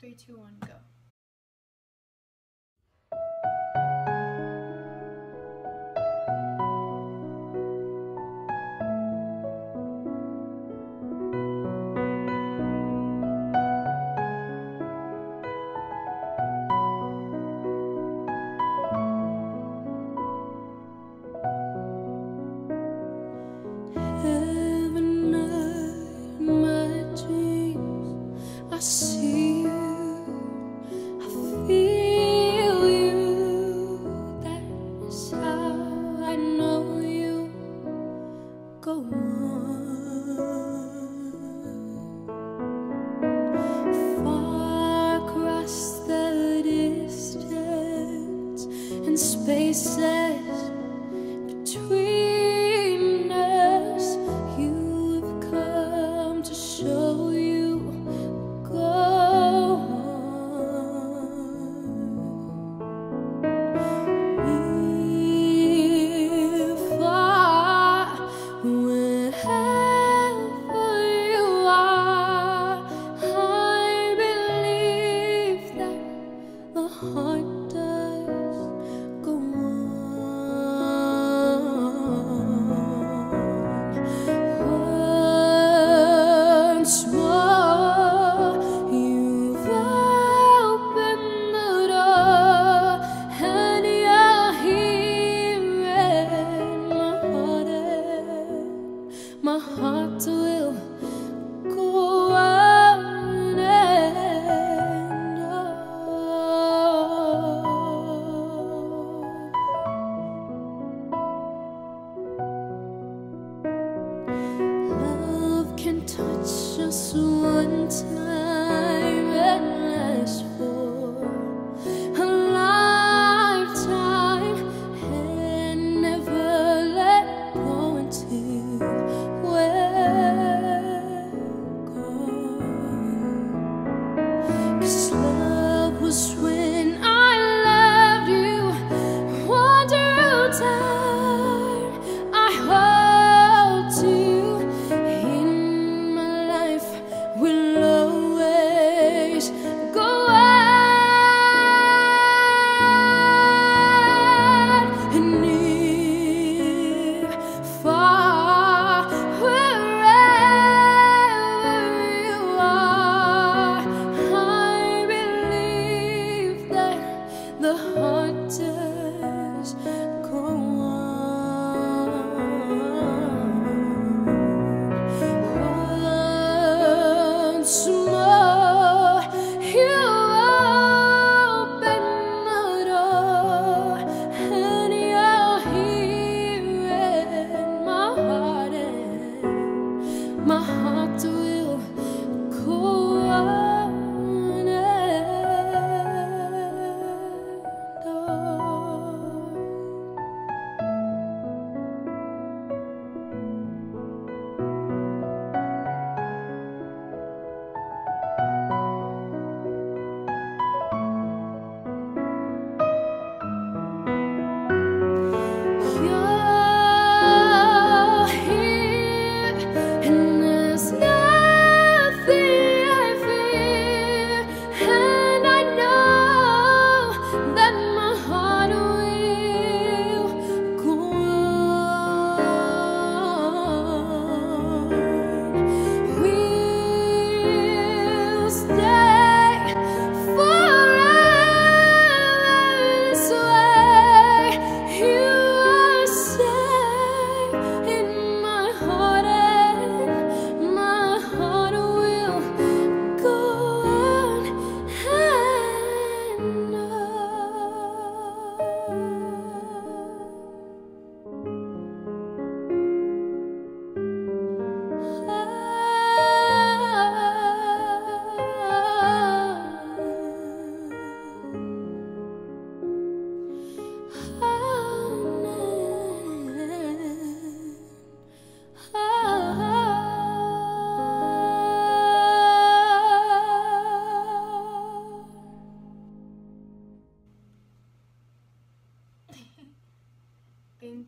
Three, two, one, go. Go on, far across the distance in space. God's will.